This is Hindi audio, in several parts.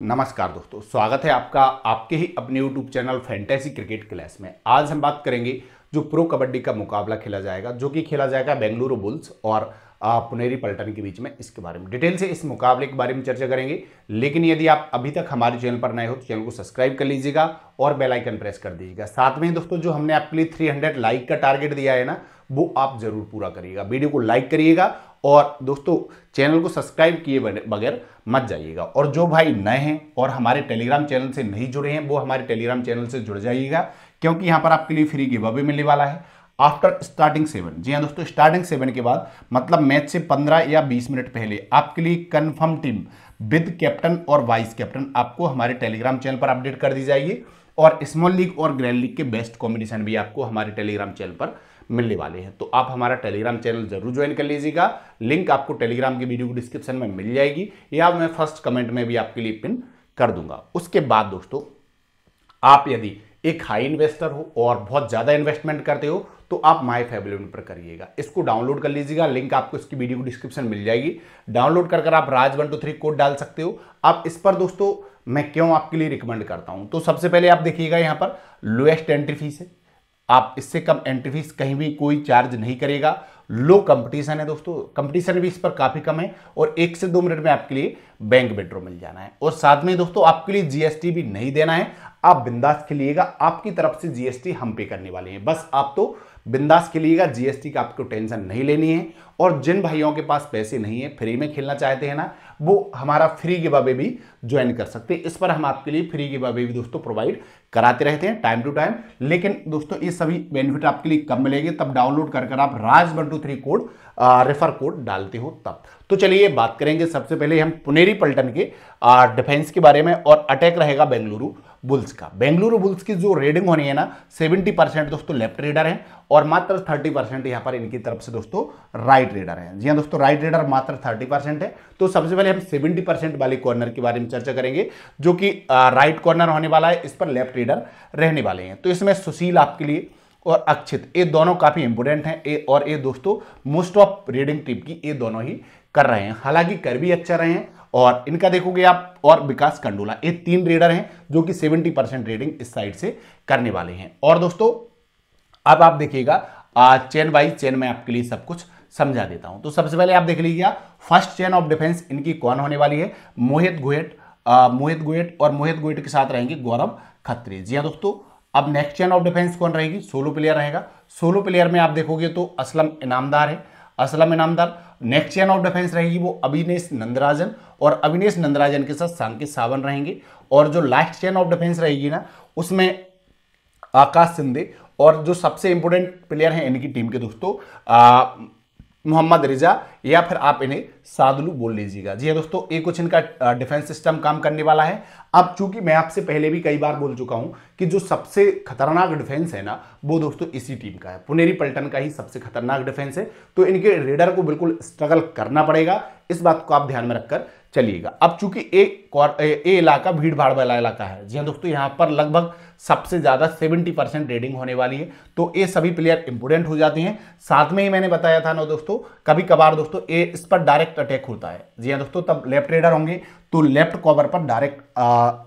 नमस्कार दोस्तों, स्वागत है आपका आपके ही अपने YouTube channel fantasy cricket class में। आज हम बात करेंगे जो प्रो कबड्डी का मुकाबला खेला जाएगा, जो कि खेला जाएगा बेंगलुरु बुल्स और पुनेरी पल्टन के बीच में इसके बारे में। डिटेल से इस मुकाबले के बारे में चर्चा करेंगे, लेकिन यदि आप अभी तक हमारे चैनल पर नए हो तो चैनल को सब्सक्राइब कर लीजिएगा और बेलाइकन प्रेस कर दीजिएगा। साथ में दोस्तों, जो हमने आपके लिए 300 लाइक का टारगेट दिया है ना वो आप ज़रूर पूरा करिएगा। वीडियो को लाइक करिएगा और दोस्तों चैनल को सब्सक्राइब किए बगैर मत जाइएगा। और जो भाई नए हैं और हमारे टेलीग्राम चैनल से नहीं जुड़े हैं, वो हमारे टेलीग्राम चैनल से जुड़ जाइएगा, क्योंकि यहाँ पर आपके लिए फ्री गिव अवे मिलने वाला है। आफ्टर स्टार्टिंग सेवन जी हाँ दोस्तों स्टार्टिंग सेवन के बाद मतलब मैच से पंद्रह या बीस मिनट पहले आपके लिए कन्फर्म टीम विद कैप्टन और वाइस कैप्टन आपको हमारे टेलीग्राम चैनल पर अपडेट कर दी जाएगी। और स्मॉल लीग और ग्रैंड लीग के बेस्ट कॉम्बिनेशन भी आपको हमारे टेलीग्राम चैनल पर मिलने वाले हैं। तो आप हमारा टेलीग्राम चैनल ज़रूर ज्वाइन कर लीजिएगा। लिंक आपको टेलीग्राम की वीडियो को डिस्क्रिप्शन में मिल जाएगी। या मैं फ़र्स्ट कमेंट में भी आपके लिए पिन कर दूँगा। उसके बाद दोस्तों, आप यदि एक हाई इन्वेस्टर हो और बहुत ज़्यादा इन्वेस्टमेंट करते हो तो आप माई फैमिली पर करिएगा। इसको डाउनलोड कर लीजिएगा। लिंक आपको इसकी वीडियो को डिस्क्रिप्शन मिल जाएगी। डाउनलोड कर कर आप Raj one two three code डाल सकते हो। आप इस पर दोस्तों, मैं क्यों आपके लिए रिकमेंड करता हूँ? तो सबसे पहले आप देखिएगा यहाँ पर लोएस्ट एंट्री फ़ीस है। आप इससे कम एंट्री फ़ीस कहीं भी कोई चार्ज नहीं करेगा। लो कंपटीशन है दोस्तों। कंपटीशन भी इस पर काफ़ी कम है और एक से दो मिनट में आपके लिए बैंक विड्रो मिल जाना है। और साथ में दोस्तों, आपके लिए जीएसटी भी नहीं देना है। आप बिंदास खेलिएगा। आपकी तरफ़ से जीएसटी हम पे करने वाले हैं। बस आप तो बिंदास खेलिएगा। जीएसटी का आपको टेंशन नहीं लेनी है। और जिन भाइयों के पास पैसे नहीं है फ्री में खेलना चाहते हैं ना, वो हमारा फ्री गिव अवे भी ज्वाइन कर सकते हैं। इस पर हम आपके लिए फ्री गिव अवे भी दोस्तों प्रोवाइड कराते रहते हैं टाइम टू टाइम लेकिन दोस्तों, ये सभी बेनिफिट आपके लिए कब मिलेंगे, तब डाउनलोड कर कर आप Raj one two three code refer code डालते हो तब। तो चलिए बात करेंगे, सबसे पहले हम पुनेरी पल्टन के डिफेंस के बारे में और अटैक रहेगा बेंगलुरु बुल्स का। बेंगलुरु बुल्स की जो रेडिंग होनी है ना 70 परसेंट दोस्तों लेफ़्ट रेडर हैं और मात्र 30 परसेंट यहाँ पर इनकी तरफ़ से दोस्तों राइट रेडर हैं। जी हाँ दोस्तों राइट रेडर मात्र 30 परसेंट है। तो सबसे पहले हम 70 परसेंट वाले कॉर्नर के बारे में चर्चा करेंगे, जो कि राइट कॉर्नर होने वाला है, इस पर लेफ़्ट रेडर रहने वाले हैं। तो इसमें सुशील आपके लिए और अक्षित, ये दोनों काफ़ी इंपोर्टेंट हैं। ए और ये दोस्तों मोस्ट ऑफ़ रीडिंग टीम की ये दोनों ही कर रहे हैं। हालाँकि कर भी अच्छा रहे हैं और इनका देखोगे आप और विकास कंडोला, ये तीन रेडर हैं जो कि 70 परसेंट रेडिंग इस साइड से करने वाले हैं। और दोस्तों, अब आप देखिएगा चेन बाई चेन में आपके लिए सब कुछ समझा देता हूँ। तो सबसे पहले आप देख लीजिए फ़र्स्ट चेन ऑफ़ डिफेंस इनकी कौन होने वाली है? मोहित गोहेट मोहित गोहेट और मोहित गोहेट के साथ रहेंगे गौरव खत्री। जी हाँ दोस्तों, अब नेक्स्ट चेन ऑफ़ डिफेंस कौन रहेगी? सोलो प्लेयर रहेगा। सोलो प्लेयर में आप देखोगे तो असलम इनामदार है। Aslam Inamdar next chain of defence रहेगी वो अभिनेश नंदराजन और अभिनेश नंदराजन के साथ सांकित सावन रहेंगे। और जो लास्ट चेन ऑफ़ डिफेंस रहेगी ना, उसमें आकाश सिंधे और जो सबसे इंपॉर्टेंट प्लेयर हैं इनकी टीम के दोस्तों मोहम्मद रिजा, या फिर आप इन्हें सादलू बोल लीजिएगा। जी हाँ दोस्तों एक क्वेश्चन का डिफेंस सिस्टम काम करने वाला है। अब चूँकि मैं आपसे पहले भी कई बार बोल चुका हूँ कि जो सबसे खतरनाक डिफेंस है ना, वो दोस्तों इसी टीम का है। पुनेरी पल्टन का ही सबसे खतरनाक डिफेंस है। तो इनके रेडर को बिल्कुल स्ट्रगल करना पड़ेगा। इस बात को आप ध्यान में रखकर चलिएगा। अब चूँकि ए इलाका भीड़ भाड़ वाला इलाका है, जी हाँ दोस्तों, यहाँ पर लगभग सबसे ज़्यादा 70 परसेंट रेडिंग होने वाली है तो ये सभी प्लेयर इंपोर्टेंट हो जाते हैं। साथ में ही मैंने बताया था ना दोस्तों कभी कभार दोस्तों, ए इस पर डायरेक्ट अटैक होता है। जी हाँ दोस्तों, तब लेफ़्ट रेडर होंगे तो लेफ़्ट कवर पर डायरेक्ट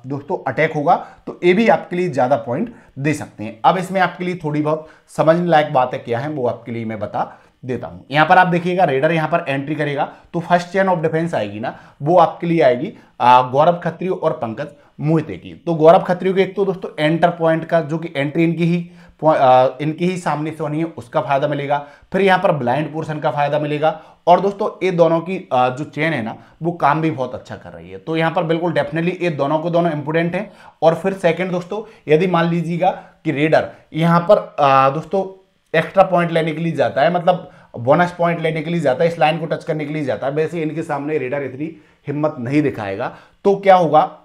दोस्तों अटैक होगा तो ये भी आपके लिए ज़्यादा पॉइंट दे सकते हैं। अब इसमें आपके लिए थोड़ी बहुत समझने लायक बातें क्या है, वो आपके लिए मैं बता देता हूँ। यहाँ पर आप देखिएगा रेडर यहाँ पर एंट्री करेगा तो फ़र्स्ट चेन ऑफ़ डिफेंस आएगी ना, वो आपके लिए आएगी गौरव खत्री और पंकज मोहिते की। तो गौरव खत्री को एक तो दोस्तों एंटर पॉइंट का, जो कि एंट्री इनकी ही इनकी ही सामने से होनी है, उसका फ़ायदा मिलेगा। फिर यहाँ पर ब्लाइंड पोर्सन का फ़ायदा मिलेगा। और दोस्तों, ये दोनों की जो चेन है ना, वो काम भी बहुत अच्छा कर रही है। तो यहाँ पर बिल्कुल डेफिनेटली ये दोनों को दोनों इंपोर्टेंट है। और फिर सेकंड दोस्तों, यदि मान लीजिएगा कि रेडर यहाँ पर दोस्तों एक्स्ट्रा पॉइंट लेने के लिए जाता है मतलब बोनस पॉइंट लेने के लिए जाता है, इस लाइन को टच करने के लिए जाता है, वैसे इनके सामने रेडर इतनी हिम्मत नहीं दिखाएगा। तो क्या होगा?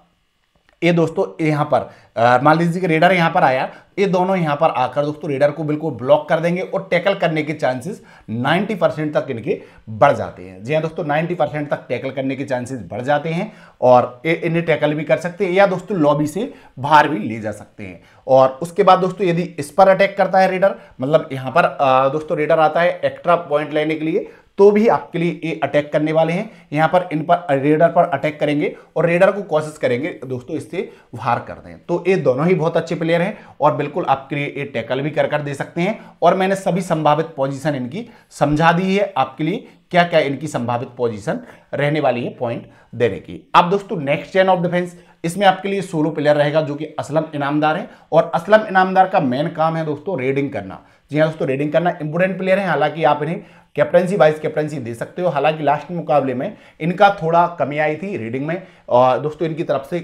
ये दोस्तों यहाँ पर मान लीजिए कि रेडर यहाँ पर आया, ये दोनों यहाँ पर आकर दोस्तों रेडर को बिल्कुल ब्लॉक कर देंगे और टैकल करने के चांसेस 90 परसेंट तक इनके बढ़ जाते हैं। जी हाँ दोस्तों 90 परसेंट तक टैकल करने के चांसेस बढ़ जाते हैं और इन्हें टैकल भी कर सकते हैं या दोस्तों लॉबी से बाहर भी ले जा सकते हैं। और उसके बाद दोस्तों, यदि इस पर अटैक करता है रेडर मतलब यहाँ पर दोस्तों रेडर आता है एक्स्ट्रा पॉइंट लेने के लिए तो भी आपके लिए ये अटैक करने वाले हैं। यहाँ पर, इन पर रेडर पर अटैक करेंगे और रेडर को कोशिश करेंगे। दोस्तों, इससे वार कर दें। तो ये दोनों ही बहुत अच्छे प्लेयर हैं और बिल्कुल आपके लिए ये टैकल भी कर कर दे सकते हैं। और मैंने सभी संभावित पोजिशन इनकी समझा दी है आपके लिए क्या क्या इनकी संभावित पोजीशन रहने वाली है पॉइंट देने की। अब दोस्तों नेक्स्ट चेन ऑफ़ डिफेंस इसमें आपके लिए सोलो प्लेयर रहेगा जो कि असलम इनामदार है। और असलम इनामदार का मेन काम है दोस्तों रेडिंग करना। जी हाँ दोस्तों रेडिंग करना इंपोर्टेंट प्लेयर है। हालाँकि आप इन्हें कैप्टनसी वाइस कैप्टनसी दे सकते हो। हालाँकि लास्ट मुकाबले में इनका थोड़ा कमी आई थी रीडिंग में। और दोस्तों, इनकी तरफ़ से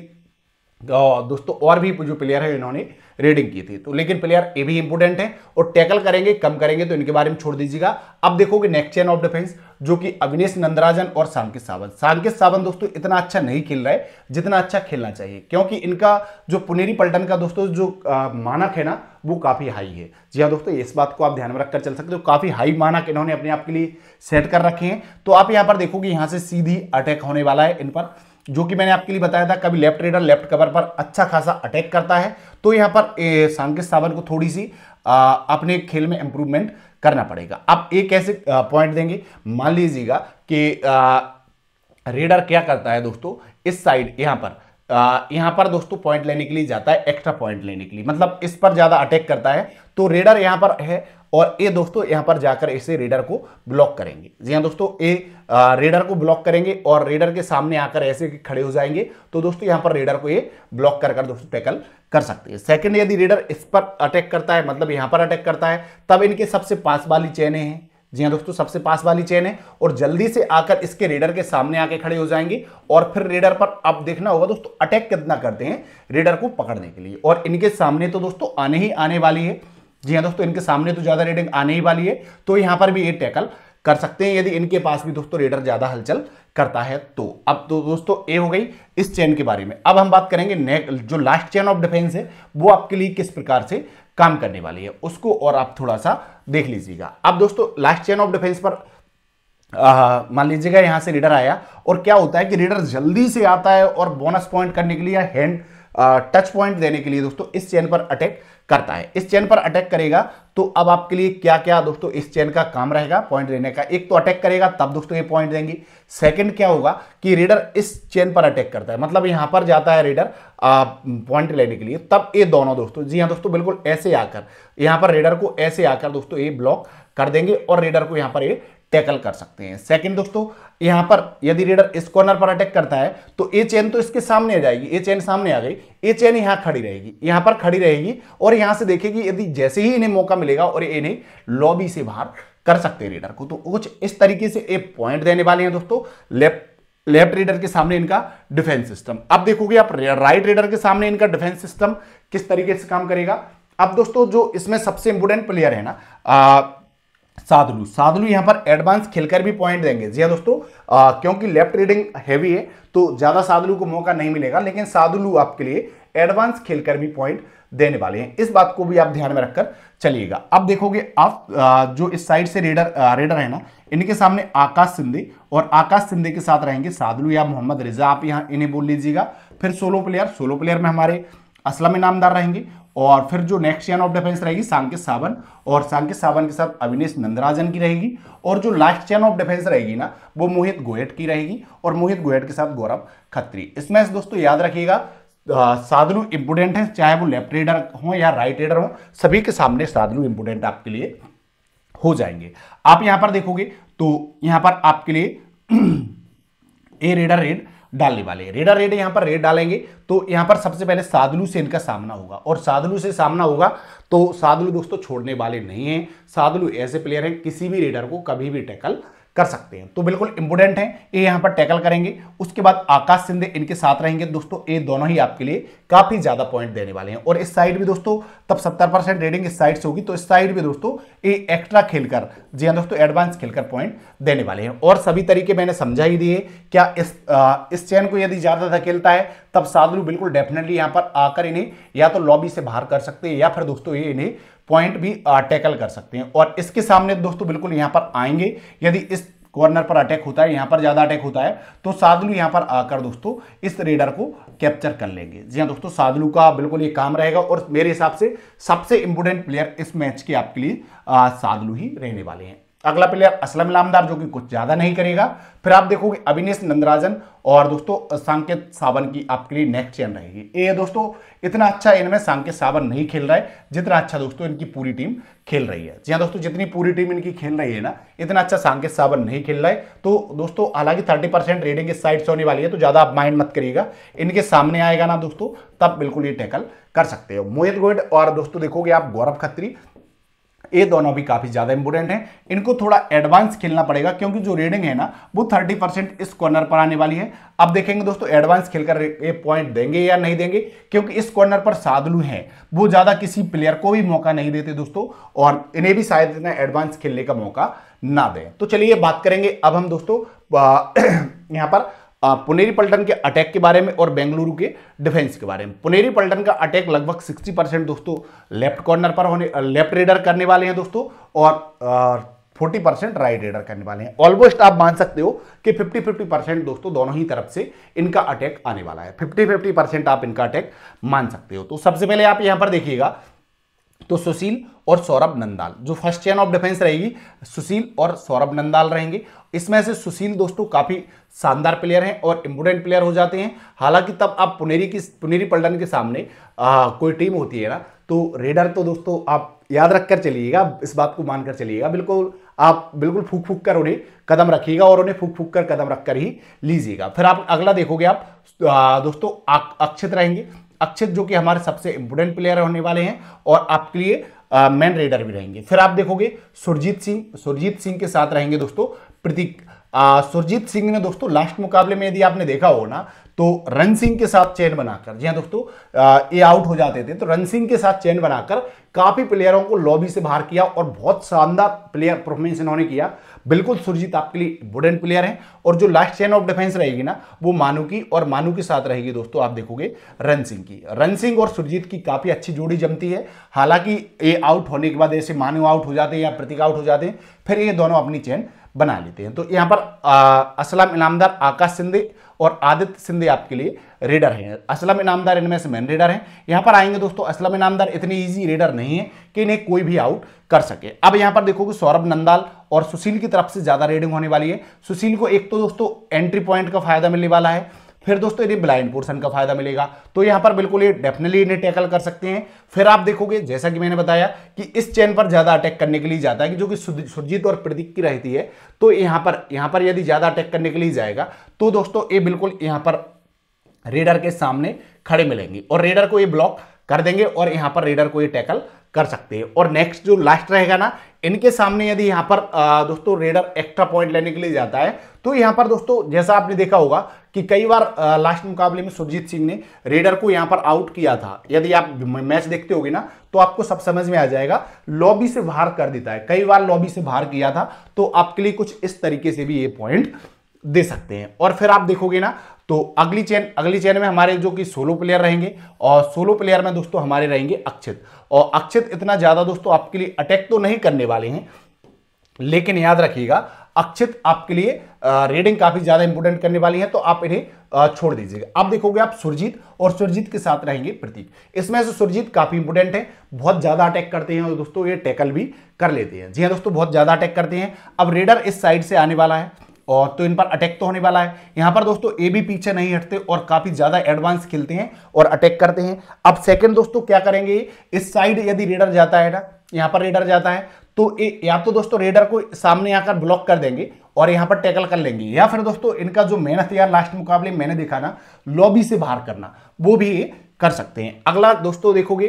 दोस्तों, और भी जो प्लेयर है, इन्होंने रेडिंग की थी। तो लेकिन प्लेयर ये भी इंपोर्टेंट है और टैकल करेंगे, कम करेंगे तो इनके बारे में छोड़ दीजिएगा। अब देखोगे नेक्स्ट चेन ऑफ़ डिफेंस जो कि अविनेश नंदराजन और सांकित सावंत। सांकित सावंत दोस्तों, इतना अच्छा नहीं खेल रहा है जितना अच्छा खेलना चाहिए, क्योंकि इनका जो पुनेरी पलटन का दोस्तों, जो मानक है ना, वो काफ़ी हाई है। जी हाँ दोस्तों, इस बात को आप ध्यान में रखकर चल सकते हो। काफ़ी हाई मानक इन्होंने अपने आप के लिए सेट कर रखे हैं। तो आप यहाँ पर देखोगे, यहाँ से सीधी अटैक होने वाला है इन पर। जो कि मैंने आपके लिए बताया था कभी लेफ़्ट रेडर लेफ़्ट कवर पर अच्छा खासा अटैक करता है तो यहाँ पर सांकेत सावन को थोड़ी सी आ, अपने खेल में इंप्रूवमेंट करना पड़ेगा। आप एक कैसे पॉइंट देंगे? मान लीजिएगा कि रेडर क्या करता है दोस्तों? इस साइड यहाँ पर यहाँ पर दोस्तों पॉइंट लेने के लिए जाता है एक्स्ट्रा पॉइंट लेने के लिए। मतलब इस पर ज़्यादा अटैक करता है तो रेडर यहाँ पर है और ये दोस्तों, यहाँ पर जाकर इसे रेडर को ब्लॉक करेंगे। जी हाँ दोस्तों ये रेडर को ब्लॉक करेंगे और रेडर के सामने आकर ऐसे खड़े हो जाएँगे। तो दोस्तों, यहाँ पर रेडर को ये ब्लॉक कर कर दोस्तों टैकल कर सकते हैं। सेकंड यदि रेडर इस पर अटैक करता है मतलब यहाँ पर अटैक करता है, तब इनके सबसे पास वाली चेने हैं। जी हाँ दोस्तों, सबसे पास वाली चेन है और जल्दी से आकर इसके रेडर के सामने आके खड़े हो जाएँगे। और फिर रेडर पर अब देखना होगा दोस्तों अटैक कितना करते हैं रेडर को पकड़ने के लिए। और इनके सामने तो दोस्तों आने ही आने वाली है। जी हाँ दोस्तों, इनके सामने तो ज़्यादा रेडिंग आने ही वाली है तो यहाँ पर भी ये टैकल कर सकते हैं। यदि इनके पास भी दोस्तों रेडर ज़्यादा हलचल करता है तो अब तो दोस्तों ए हो गई इस चेन के बारे में। अब हम बात करेंगे जो लास्ट चेन ऑफ़ डिफेंस है, वो आपके लिए किस प्रकार से काम करने वाली है, उसको और आप थोड़ा सा देख लीजिएगा। अब दोस्तों लास्ट चेन ऑफ़ डिफेंस पर मान लीजिएगा यहाँ से रीडर आया, और क्या होता है कि रीडर जल्दी से आता है, और बोनस पॉइंट करने के लिए या हैंड टच पॉइंट देने के लिए दोस्तों, इस चेन पर अटैक करता है। इस चेन पर अटैक करेगा तो अब आपके लिए क्या क्या दोस्तों इस चेन का काम रहेगा? पॉइंट लेने का। एक तो अटैक करेगा, तब दोस्तों ये पॉइंट देंगे। सेकंड क्या होगा कि रीडर इस चेन पर अटैक करता है। मतलब यहाँ पर जाता है रीडर पॉइंट लेने के लिए। तब ये दोनों दोस्तों, जी हाँ दोस्तों, बिल्कुल ऐसे आकर, यहाँ पर रीडर को ऐसे आकर दोस्तों ये ब्लॉक कर देंगे और रीडर को यहाँ पर ये टैकल कर सकते हैं। सेकंड दोस्तों, यहाँ पर यदि रीडर इस कॉर्नर पर अटैक करता है तो ए चेन तो इसके सामने आ जाएगी ए चेन सामने आ गई ए चेन यहाँ खड़ी रहेगी, यहाँ पर खड़ी रहेगी, और यहाँ से देखेगी यदि जैसे ही इन्हें मौका मिलेगा और इन्हें लॉबी से बाहर कर सकते हैं रीडर को। तो कुछ इस तरीके से एक पॉइंट देने वाले हैं दोस्तों लेफ़्ट लेफ़्ट रीडर के सामने इनका डिफेंस सिस्टम अब देखोगे आप राइट रीडर के सामने इनका डिफेंस सिस्टम किस तरीके से काम करेगा। अब दोस्तों, जो इसमें सबसे इंपोर्टेंट प्लेयर है ना साधलू साधलू यहाँ पर एडवांस खेलकर भी पॉइंट देंगे। जी हाँ दोस्तों आ, क्योंकि लेफ़्ट रीडिंग हैवी है तो ज़्यादा साधलू को मौका नहीं मिलेगा लेकिन साधलू आपके लिए एडवांस खेलकर भी पॉइंट देने वाले हैं। इस बात को भी आप ध्यान में रखकर चलिएगा। अब देखोगे आप जो इस साइड से रेडर रेडर है ना इनके सामने आकाश सिंधे और आकाश सिंधे के साथ रहेंगे साधलू या मोहम्मद रिजा। आप यहाँ इन्हें बोल लीजिएगा। फिर सोलो प्लेयर सोलो प्लेयर में हमारे असलम इनामदार रहेंगे और फिर जो नेक्स्ट चैन ऑफ़ डिफेंस रहेगी सांकित सावन और सांकित सावन के साथ अविनेश नंदराजन की रहेगी, और जो लास्ट चैन ऑफ़ डिफेंस रहेगी ना, वो मोहित गोयट की रहेगी, और मोहित गोयट के साथ गौरव खत्री इसमें दोस्तों याद रखिएगा साधनु इंपोर्टेंट है, चाहे वो लेफ़्ट रेडर हो या राइट रेडर हो, सभी के सामने साधनु इंपोर्टेंट आपके लिए हो जाएँगे। आप यहाँ पर देखोगे तो यहाँ पर आपके लिए ए रेडर रेड डालने वाले रेडा रेड यहाँ पर रेड डालेंगे तो यहाँ पर सबसे पहले सादलू से इनका सामना होगा। और सादलू से सामना होगा तो सादलू दोस्तों छोड़ने वाले नहीं है। सादलू ऐसे प्लेयर हैं, किसी भी रेडर को कभी भी टैकल कर सकते हैं। तो बिल्कुल इंपोर्टेंट है। ये यहाँ पर टैकल करेंगे। उसके बाद आकाश सिंधे इनके साथ रहेंगे। दोस्तों ये दोनों ही आपके लिए काफ़ी ज़्यादा पॉइंट देने वाले हैं। और इस साइड भी दोस्तों तब 70 परसेंट रेडिंग इस साइड से होगी। तो इस साइड भी दोस्तों ये एक्स्ट्रा खेलकर जी हाँ दोस्तों एडवांस खेलकर पॉइंट देने वाले हैं। और सभी तरीके मैंने समझा ही दिए। क्या इस आ, इस चैन को यदि ज़्यादा धकेलता है तब साधु बिल्कुल डेफिनेटली यहाँ पर आकर इन्हें या तो लॉबी से बाहर कर सकते हैं या फिर दोस्तों ये इन्हें पॉइंट भी टैकल कर सकते हैं। और इसके सामने दोस्तों बिल्कुल यहाँ पर आएँगे। यदि इस कॉर्नर पर अटैक होता है, यहाँ पर ज़्यादा अटैक होता है तो सादलू यहाँ पर आकर दोस्तों इस रेडर को कैप्चर कर लेंगे। जी हाँ दोस्तों, सादलू का बिल्कुल ये काम रहेगा और मेरे हिसाब से सबसे इंपोर्टेंट प्लेयर इस मैच के आपके लिए सादलू ही रहने वाले हैं। अगला प्लेयर असलम इनामदार जो कि कुछ ज़्यादा नहीं करेगा। फिर आप देखोगे अविनेश नंदराजन और दोस्तों, सांकेत सावन की आपके लिए नेक्स्ट चेन रहेगी। ये दोस्तों, इतना अच्छा इनमें सांकेत सावन नहीं खेल रहा है, जितना अच्छा दोस्तों इनकी पूरी टीम खेल रही है। जी हाँ दोस्तों, जितनी पूरी टीम इनकी खेल रही है ना, इतना अच्छा सांकेत सावन नहीं खेल रहा है। तो दोस्तों, हालाँकि थर्टी परसेंट रेडिंग इस साइड से होने वाली है तो ज़्यादा आप माइंड मत करिएगा। इनके सामने आएगा ना दोस्तों, तब बिल्कुल ये टैकल कर सकते हो। मोहित गोयड और दोस्तों देखोगे आप गौरव खत्री ये दोनों भी काफ़ी ज़्यादा इंपोर्टेंट हैं। इनको थोड़ा एडवांस खेलना पड़ेगा, क्योंकि जो रेडिंग है ना, वो 30 परसेंट इस कॉर्नर पर आने वाली है। अब देखेंगे दोस्तों एडवांस खेलकर ये पॉइंट देंगे या नहीं देंगे, क्योंकि इस कॉर्नर पर सादलू हैं। वो ज़्यादा किसी प्लेयर को भी मौका नहीं देते दोस्तों, और इन्हें भी शायद इतना एडवांस खेलने का मौका ना दें। तो चलिए बात करेंगे, अब हम दोस्तों यहाँ पर पुनेरी पल्टन के अटैक के बारे में और बेंगलुरु के डिफेंस के बारे में। पुनेरी पल्टन का अटैक लगभग 60 परसेंट दोस्तों लेफ़्ट कॉर्नर पर होने लेफ़्ट रेडर करने वाले हैं दोस्तों और फोर्टी परसेंट राइट रेडर करने वाले हैं। ऑलमोस्ट आप मान सकते हो कि 50 50 परसेंट दोस्तों दोनों ही तरफ़ से इनका अटैक आने वाला है। 50 50 परसेंट आप इनका अटैक मान सकते हो। तो सबसे पहले आप यहाँ पर देखिएगा तो सुशील और सौरभ नंदाल, जो फ़र्स्ट चेन ऑफ़ डिफेंस रहेगी, सुशील और सौरभ नंदाल रहेंगे इसमें से सुशील दोस्तों काफ़ी शानदार प्लेयर हैं और इंपोर्टेंट प्लेयर हो जाते हैं। हालाँकि तब आप पुनेरी की पुनेरी पल्टन के सामने आ, कोई टीम होती है ना तो रेडर तो दोस्तों आप याद रख कर चलिएगा इस बात को मानकर चलिएगा। बिल्कुल आप बिल्कुल फूक फूक कर उन्हें कदम रखिएगा और उन्हें फूक फूक कर कदम रखकर ही लीजिएगा। फिर आप अगला देखोगे आप दोस्तों अक्षित रहेंगे। अक्षित जो कि हमारे सबसे इंपोर्टेंट प्लेयर होने वाले हैं और आपके लिए मैन रेडर भी रहेंगे। फिर आप देखोगे सुरजीत सिंह सुरजीत सिंह के साथ रहेंगे दोस्तों प्रतीक सुरजीत सिंह ने दोस्तों, लास्ट मुकाबले में यदि आपने देखा हो ना तो रन सिंह के साथ चैन बनाकर, जी हाँ दोस्तों ये आउट हो जाते थे तो रन सिंह के साथ चैन बनाकर काफ़ी प्लेयरों को लॉबी से बाहर किया और बहुत शानदार प्लेयर परफॉर्मेंस इन्होंने किया। बिल्कुल सुरजीत आपके लिए इंपोर्टेंट प्लेयर हैं और जो लास्ट चैन ऑफ़ डिफेंस रहेगी ना, वो मानू की और मानू के साथ रहेगी दोस्तों, आप देखोगे रन सिंह की। रन सिंह और सुरजीत की काफ़ी अच्छी जोड़ी जमती है। हालाँकि ये आउट होने के बाद ऐसे मानू आउट हो जाते हैं या प्रतीक आउट हो जाते हैं, फिर ये दोनों अपनी चेन बना लेते हैं। तो यहाँ पर असलम इनामदार आकाश सिंधे और आदित्य सिंधे आपके लिए रेडर हैं। असलम इनामदार इनमें से मेन रेडर हैं। यहाँ पर आएँगे दोस्तों, असलम इनामदार इतनी ईजी रेडर नहीं है कि इन्हें कोई भी आउट कर सके। अब यहाँ पर देखोगे सौरभ नंदाल और सुशील की तरफ़ से ज़्यादा रेडिंग होने वाली है। सुशील को एक तो दोस्तों एंट्री पॉइंट का फ़ायदा मिलने वाला है। फिर दोस्तों इन्हें ब्लाइंड पोर्सन का फ़ायदा मिलेगा तो यहाँ पर बिल्कुल ये डेफिनेटली इन्हें टैकल कर सकते हैं। फिर आप देखोगे, जैसा कि मैंने बताया कि इस चेन पर ज़्यादा अटैक करने के लिए जाता है कि जो कि सुरजीत और प्रतीक की रहती है तो यहाँ पर यहाँ पर यदि ज़्यादा अटैक करने के लिए जाएगा तो दोस्तों ये बिल्कुल यहाँ पर रेडर के सामने खड़े मिलेंगे और रेडर को ये ब्लॉक कर देंगे और यहाँ पर रेडर को ये टैकल कर सकते हैं। और नेक्स्ट जो लास्ट रहेगा ना, इनके सामने यदि यहाँ पर दोस्तों रेडर एक्स्ट्रा पॉइंट लेने के लिए जाता है तो यहाँ पर दोस्तों, जैसा आपने देखा होगा कि कई बार लास्ट मुकाबले में सुरजीत सिंह ने रेडर को यहाँ पर आउट किया था। यदि आप मैच देखते होगे ना तो आपको सब समझ में आ जाएगा लॉबी से बाहर कर देता है। कई बार लॉबी से बाहर किया था तो आपके लिए कुछ इस तरीके से भी ये पॉइंट दे सकते हैं। और फिर आप देखोगे ना तो अगली चेन, अगली चैन में हमारे जो कि सोलो प्लेयर रहेंगे, और सोलो प्लेयर में दोस्तों हमारे रहेंगे अक्षित। और अक्षित इतना ज़्यादा दोस्तों आपके लिए अटैक तो नहीं करने वाले हैं, लेकिन याद रखिएगा, अक्षित आपके लिए रेडिंग काफ़ी ज़्यादा इंपोर्टेंट करने वाली है तो आप इन्हें छोड़ दीजिएगा। अब देखोगे आप सुरजीत और सुरजीत के साथ रहेंगे प्रतीक इसमें से सुरजीत काफ़ी इंपोर्टेंट है, बहुत ज़्यादा अटैक करते हैं, और दोस्तों ये टैकल भी कर लेते हैं। जी हाँ दोस्तों, बहुत ज़्यादा अटैक करते हैं। अब रेडर इस साइड से आने वाला है। और तो इन पर अटैक तो होने वाला है। यहाँ पर दोस्तों ए भी पीछे नहीं हटते और काफ़ी ज़्यादा एडवांस खेलते हैं और अटैक करते हैं। अब सेकंड दोस्तों क्या करेंगे? इस साइड यदि रेडर जाता है ना यहाँ पर रेडर जाता है तो ए, या तो दोस्तों रेडर को सामने आकर ब्लॉक कर देंगे और यहाँ पर टैकल कर लेंगे। या फिर दोस्तों इनका जो मेहनत यार लास्ट मुकाबले मैंने देखा ना लॉबी से बाहर करना वो भी कर सकते हैं। अगला दोस्तों देखोगे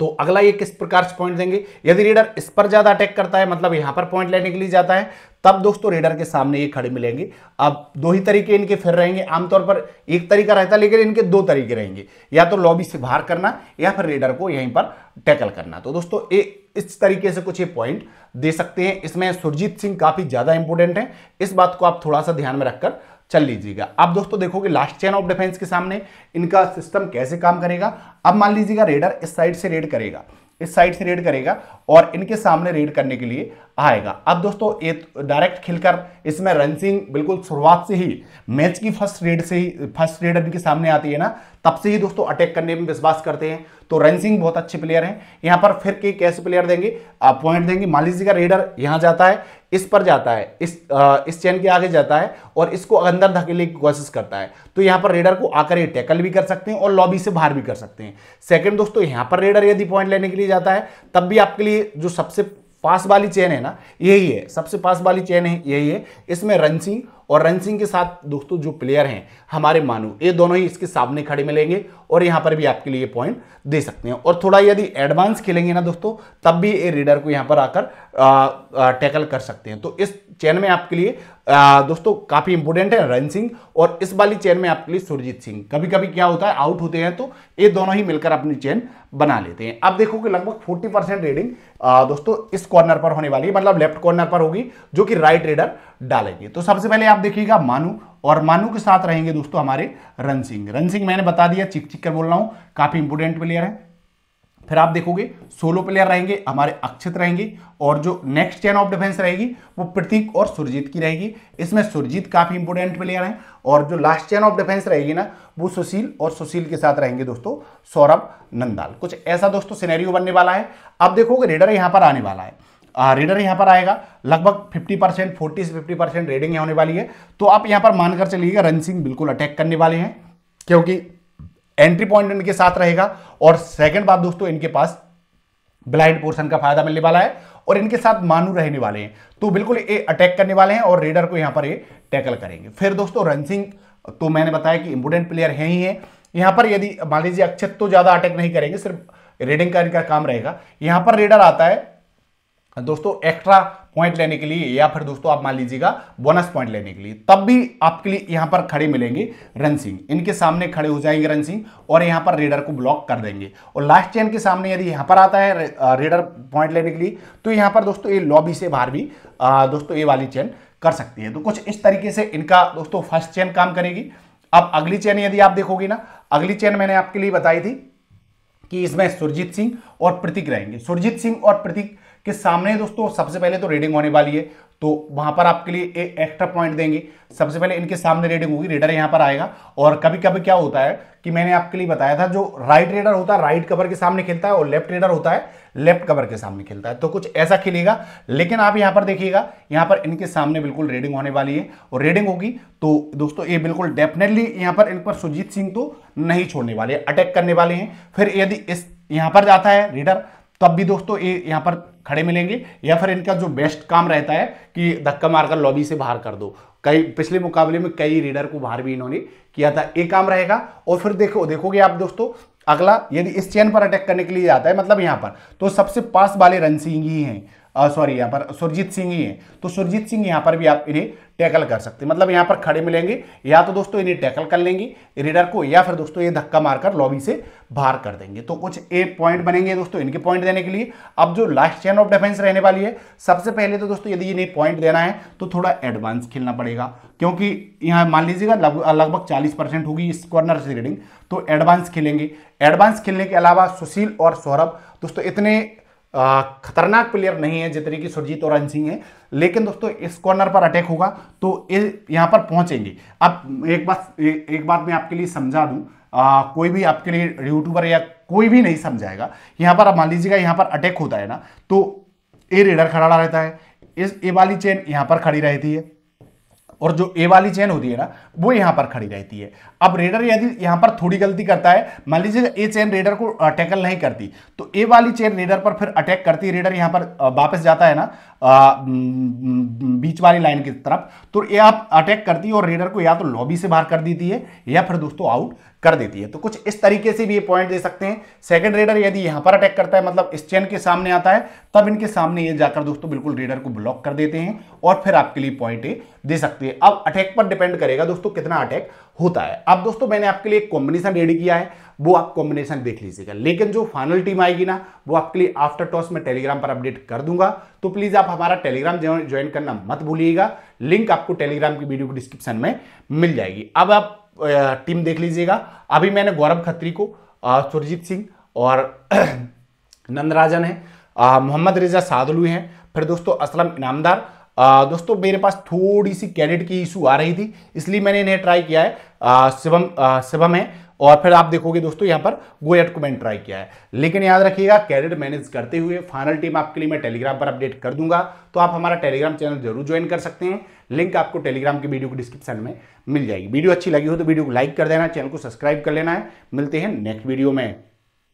तो अगला ये किस प्रकार से पॉइंट देंगे? यदि रीडर इस पर ज़्यादा अटैक करता है मतलब यहाँ पर पॉइंट लेने के लिए जाता है तब दोस्तों रेडर के सामने ये खड़े मिलेंगे। अब दो ही तरीके इनके फिर रहेंगे। आमतौर पर एक तरीका रहता है लेकिन इनके दो तरीके रहेंगे। या तो लॉबी से बाहर करना, या फिर रेडर को यहीं पर टैकल करना। तो दोस्तों, ये इस तरीके से कुछ ये पॉइंट दे सकते हैं। इसमें सुरजीत सिंह काफ़ी ज़्यादा इंपोर्टेंट है। इस बात को आप थोड़ा सा ध्यान में रखकर चल लीजिएगा। अब दोस्तों देखोगे लास्ट चेन ऑफ़ डिफेंस के सामने इनका सिस्टम कैसे काम करेगा। अब मान लीजिएगा रेडर इस साइड से रेड करेगा। इस साइड से रेड करेगा और इनके सामने रेड करने के लिए आएगा। अब दोस्तों ये डायरेक्ट खेलकर इसमें रनसिंग बिल्कुल शुरुआत से ही मैच की फ़र्स्ट रेड से ही फ़र्स्ट रेड इनके सामने आती है ना तब से ही दोस्तों अटैक करने में विश्वास करते हैं। तो रनसिंग बहुत अच्छे प्लेयर हैं। यहाँ पर फिर के कैसे प्लेयर देंगे? पॉइंट देंगे। लीजिए का रेडर यहाँ जाता है इस पर जाता है इस आ, इस चैन के आगे जाता है और इसको अंदर धकेलने की कोशिश करता है। तो यहाँ पर रेडर को आकर ये टैकल भी कर सकते हैं और लॉबी से बाहर भी कर सकते हैं। सेकंड दोस्तों यहाँ पर रेडर यदि पॉइंट लेने के लिए जाता है तब भी आपके लिए जो सबसे पास वाली चेन है ना, यही है। सबसे पास वाली चेन है, यही है। इसमें रनसिंग और रन सिंह के साथ दोस्तों जो प्लेयर हैं हमारे मानू ये दोनों ही इसके सामने खड़े मिलेंगे और यहाँ पर भी आपके लिए पॉइंट दे सकते हैं। और थोड़ा यदि एडवांस खेलेंगे ना दोस्तों तब भी ये रीडर को यहाँ पर आकर टैकल कर सकते हैं। तो इस चैन में आपके लिए आ, दोस्तों काफ़ी इंपोर्टेंट है रन सिंह और इस वाली चैन में आपके लिए सुरजीत सिंह। कभी कभी क्या होता है आउट होते हैं तो ये दोनों ही मिलकर अपनी चैन बना लेते हैं। अब देखो कि लगभग 40 परसेंट रेडिंग दोस्तों इस कॉर्नर पर होने वाली है मतलब लेफ़्ट कॉर्नर पर होगी जो कि राइट रेडर डालेंगे। तो सबसे पहले आप देखिएगा मानू, और मानू के साथ रहेंगे दोस्तों हमारे रन सिंह। रन सिंह मैंने बता दिया चिक चिक कर बोल रहा हूँ, काफ़ी इंपोर्टेंट प्लेयर है। फिर आप देखोगे सोलो प्लेयर रहेंगे, हमारे अक्षित रहेंगे, और जो नेक्स्ट चैन ऑफ़ डिफेंस रहेगी, वो प्रतीक और सुरजीत की रहेगी। इसमें सुरजीत काफ़ी इंपोर्टेंट प्लेयर हैं, और जो लास्ट चैन ऑफ़ डिफेंस रहेगी ना, वो सुशील और सुशील के साथ रहेंगे दोस्तों, सौरभ नंदाल। कुछ ऐसा दोस्तों सिनेरियो बनने वाला है। अब देखोगे रेडर यहाँ पर आने वाला है। रेडर यहाँ पर आएगा। लगभग 50 परसेंट फोर्टी से 50 परसेंट रेडिंग होने वाली है। तो आप यहाँ पर मानकर चलिएगा रन सिंह बिल्कुल अटैक करने वाले हैं, क्योंकि एंट्री पॉइंट इनके साथ रहेगा। और सेकंड बात दोस्तों, इनके पास ब्लाइंड पोर्शन का फ़ायदा मिलने वाला है और इनके साथ मानू रहने वाले हैं। तो बिल्कुल ये अटैक करने वाले हैं और रेडर को यहाँ पर ये टैकल करेंगे। फिर दोस्तों रनसिंह तो मैंने बताया कि इंपोर्टेंट प्लेयर है ही है। यहाँ पर यदि मान लीजिए अक्षत तो ज़्यादा अटैक नहीं करेंगे, सिर्फ़ रेडिंग का इनका काम रहेगा। यहाँ पर रेडर आता है दोस्तों एक्स्ट्रा पॉइंट लेने के लिए या फिर दोस्तों, आप मान लीजिएगा बोनस पॉइंट लेने के लिए, तब भी आपके लिए यहाँ पर खड़े मिलेंगे रन सिंह। इनके सामने खड़े हो जाएँगे रन सिंह और यहाँ पर रेडर को ब्लॉक कर देंगे। और लास्ट चैन के सामने यदि यहाँ पर आता है रेडर पॉइंट लेने के लिए तो यहाँ पर दोस्तों, ये लॉबी से बाहर भी दोस्तों, ये वाली चैन कर सकती है। तो कुछ इस तरीके से इनका दोस्तों फ़र्स्ट चैन काम करेगी। अब अगली चैन यदि आप देखोगे ना, अगली चैन मैंने आपके लिए बताई थी कि इसमें सुरजीत सिंह और प्रतीक रहेंगे। सुरजीत सिंह और प्रतीक कि सामने दोस्तों सबसे पहले तो रीडिंग होने वाली है तो वहाँ पर आपके लिए एक एक्स्ट्रा पॉइंट देंगे। सबसे पहले इनके सामने रीडिंग होगी रीडर यहाँ पर आएगा। और कभी कभी क्या होता है कि मैंने आपके लिए बताया था, जो राइट रीडर होता है राइट कवर के सामने खेलता है और लेफ़्ट रीडर होता है लेफ़्ट कवर के सामने खेलता है। तो कुछ ऐसा खेलेगा लेकिन आप यहाँ पर देखिएगा, यहाँ पर इनके सामने बिल्कुल रीडिंग होने वाली है। और रीडिंग होगी तो दोस्तों ये बिल्कुल डेफिनेटली यहाँ पर इन पर सुजीत सिंह तो नहीं छोड़ने वाले अटैक करने वाले हैं। फिर यदि इस यहाँ पर जाता है रीडर तब भी दोस्तों ये यहाँ पर खड़े मिलेंगे या फिर इनका जो बेस्ट काम रहता है कि धक्का मारकर लॉबी से बाहर कर दो। कई, पिछले मुकाबले में कई रीडर को बाहर भी इन्होंने किया था। एक काम रहेगा। और फिर देखो, देखोगे आप दोस्तों, अगला, यदि इस चैन पर अटैक करने के लिए आता है मतलब यहाँ पर तो सबसे पास वाले रन सिंह ही हैं। सॉरी यहाँ पर सुरजीत सिंह ही है। तो सुरजीत सिंह यहाँ पर भी आप इन्हें टैकल कर सकते हैं। मतलब यहाँ पर खड़े मिलेंगे, या तो दोस्तों इन्हें टैकल कर लेंगे रीडर को, या फिर दोस्तों ये धक्का मारकर लॉबी से बाहर कर देंगे। तो कुछ ए पॉइंट बनेंगे दोस्तों इनके पॉइंट देने के लिए। अब जो लास्ट चैन ऑफ़ डिफेंस रहने वाली है, सबसे पहले तो दोस्तों यदि इन्हें पॉइंट देना है तो थोड़ा एडवांस खेलना पड़ेगा। क्योंकि यहाँ मान लीजिएगा लगभग चालीस परसेंट होगी इस कॉर्नर से रीडिंग तो एडवांस खेलेंगे। एडवांस खेलने के अलावा सुशील और सौरभ, दोस्तों इतने खतरनाक प्लेयर नहीं है जितने की सुरजीत और सिंह है। लेकिन दोस्तों इस कॉर्नर पर अटैक होगा तो यहाँ पर पहुँचेंगे। अब एक बात एक बात मैं आपके लिए समझा दूँ। आ, कोई भी आपके लिए यूट्यूबर या कोई भी नहीं समझाएगा। यहाँ पर आप मान लीजिएगा यहाँ पर अटैक होता है ना तो ए रेडर खड़ा रहता है। इस ए वाली चेन यहाँ पर खड़ी रहती है। और जो ए वाली चेन होती है ना वो यहाँ पर खड़ी रहती है। अब रेडर यदि यहाँ पर थोड़ी गलती करता है, मान लीजिए ए चेन रेडर को टैकल नहीं करती तो ए वाली चेन रेडर पर फिर अटैक करती रेडर यहाँ पर वापस जाता है ना बीच वाली लाइन की तरफ़ तो ये आप अटैक करती है और रेडर को या तो लॉबी से बाहर कर देती है, या फिर दोस्तों आउट कर देती है। तो कुछ इस तरीके से भी ये पॉइंट दे सकते हैं। सेकंड रेडर यदि यहाँ पर अटैक करता है मतलब इस चेन के सामने आता है, तब इनके सामने ये जाकर दोस्तों बिल्कुल रेडर को ब्लॉक कर देते हैं और फिर आपके लिए पॉइंट दे सकते हैं। अब अटैक पर डिपेंड करेगा दोस्तों कितना अटैक होता है। अब दोस्तों, मैंने आपके लिए कॉम्बिनेशन रेडी किया है, वो आप कॉम्बिनेशन देख लीजिएगा। लेकिन जो फाइनल टीम आएगी ना, वो आपके लिए आफ्टर टॉस में टेलीग्राम पर अपडेट कर दूँगा। तो प्लीज़ आप हमारा टेलीग्राम ज्वाइन करना मत भूलिएगा। लिंक आपको टेलीग्राम की वीडियो को डिस्क्रिप्शन में मिल जाएगी। अब आप टीम देख लीजिएगा। अभी मैंने गौरव खत्री को सुरजीत सिंह और नंदराजन है मोहम्मद रिजा सादलू हैं। फिर दोस्तों असलम इनामदार आ, दोस्तों मेरे पास थोड़ी सी कैडेट की इशू आ रही थी इसलिए मैंने इन्हें ट्राई किया है। शिवम शिवम है और फिर आप देखोगे दोस्तों यहाँ पर गोएट को मैंने ट्राई किया है। लेकिन याद रखिएगा कैडेट मैनेज करते हुए फाइनल टीम आपके लिए मैं टेलीग्राम पर अपडेट कर दूँगा तो आप हमारा टेलीग्राम चैनल ज़रूर ज्वाइन कर सकते हैं। लिंक आपको टेलीग्राम की वीडियो को डिस्क्रिप्शन में मिल जाएगी। वीडियो अच्छी लगी हो तो वीडियो को लाइक कर देना चैनल को सब्सक्राइब कर लेना है। मिलते हैं नेक्स्ट वीडियो में।